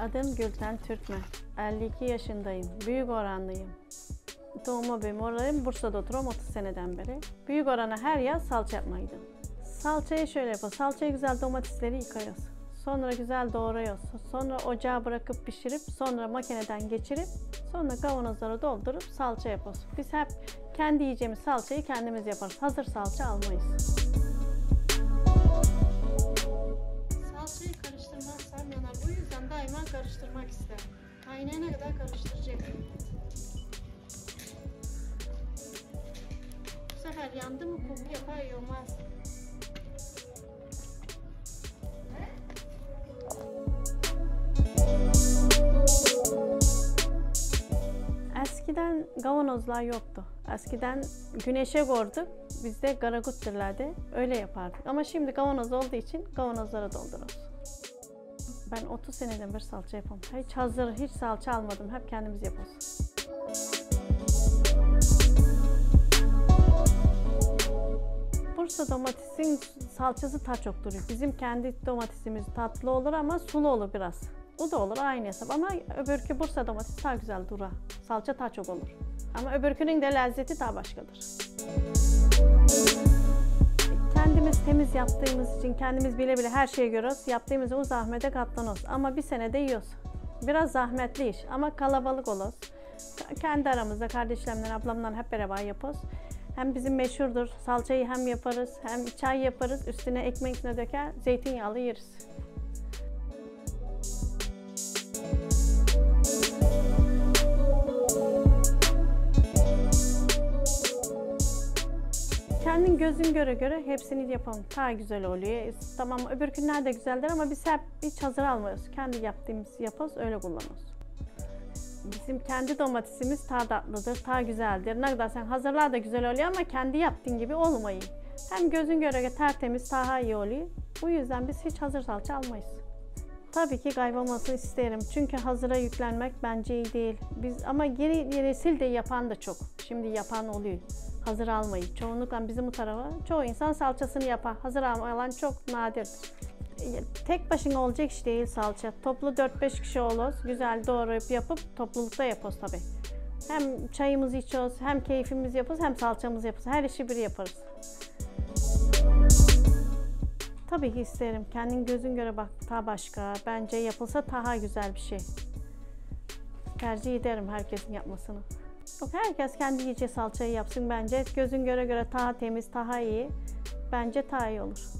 Adım Gülten Türkmen. 52 yaşındayım. Büyük oranlıyım. Doğma büyüme oradayım. Bursa'da oturuyorum 30 seneden beri. Büyük orana her yaz salça yapmaydı. Salçayı şöyle yapıyoruz. Salçayı güzel domatesleri yıkıyoruz. Sonra güzel doğruyoruz. Sonra ocağa bırakıp pişirip sonra makineden geçirip sonra kavanozlara doldurup salça yapıyoruz. Biz hep kendi yiyeceğimiz salçayı kendimiz yaparız. Hazır salça almayız. Karıştırmak isterim. Kaynayana kadar karıştıracak. Bu sefer yandı mı koku yapar olmaz. Eskiden kavanozlar yoktu. Eskiden güneşe koyduk. Biz de garaguttirlerdi. Öyle yapardık. Ama şimdi kavanoz olduğu için kavanozlara dolduruyoruz. Ben 30 seneden beri salça yapamam. Hiç hazır, hiç salça almadım. Hep kendimiz yapıyoruz. Bursa domatesin salçası daha çok duruyor. Bizim kendi domatesimiz tatlı olur ama sulu olur biraz. O da olur aynı hesap ama öbürkü Bursa domatesi daha güzel durar. Salça daha çok olur. Ama öbürkünün de lezzeti daha başkadır. Temiz yaptığımız için kendimiz bile bile her şeyi görüyoruz. Yaptığımız o zahmete katlanıyoruz. Ama bir senede yiyoruz. Biraz zahmetli iş ama kalabalık oluruz. Kendi aramızda kardeşlerimle, ablamla hep beraber yapıyoruz. Hem bizim meşhurdur. Salçayı hem yaparız, hem çay yaparız. Üstüne ekmek üstüne döker, zeytinyağlı yeriz. Kendin gözün göre göre hepsini yapalım. Daha güzel oluyor. Tamam öbür günler de güzeldir ama biz hep hiç hazır almıyoruz. Kendi yaptığımız yapıyoruz, öyle kullanıyoruz. Bizim kendi domatesimiz daha tatlıdır, daha güzeldir. Ne kadar sen hazırlar da güzel oluyor ama kendi yaptığın gibi olmayı. Hem gözün göre göre tertemiz, daha iyi oluyor. Bu yüzden biz hiç hazır salça almayız. Tabii ki kaybolmasını isterim. Çünkü hazıra yüklenmek bence iyi değil. Biz ama yeni nesil de yapan da çok. Şimdi yapan oluyor. Hazır almayı. Çoğunlukla bizim bu tarafa çoğu insan salçasını yapar. Hazır alan çok nadirdir. Tek başına olacak iş değil salça. Toplu 4-5 kişi oluruz. Güzel doğrayıp yapıp toplulukta yapıyoruz tabii. Hem çayımızı içiyoruz, hem keyfimizi yapıyoruz, hem salçamızı yapıyoruz. Her işi bir yaparız. Tabii ki isterim. Kendin gözün göre bak daha başka. Bence yapılsa daha güzel bir şey. Tercih ederim herkesin yapmasını. Yok herkes kendi yiyeceği salçayı yapsın bence. Gözün göre göre daha temiz, daha iyi. Bence daha iyi olur.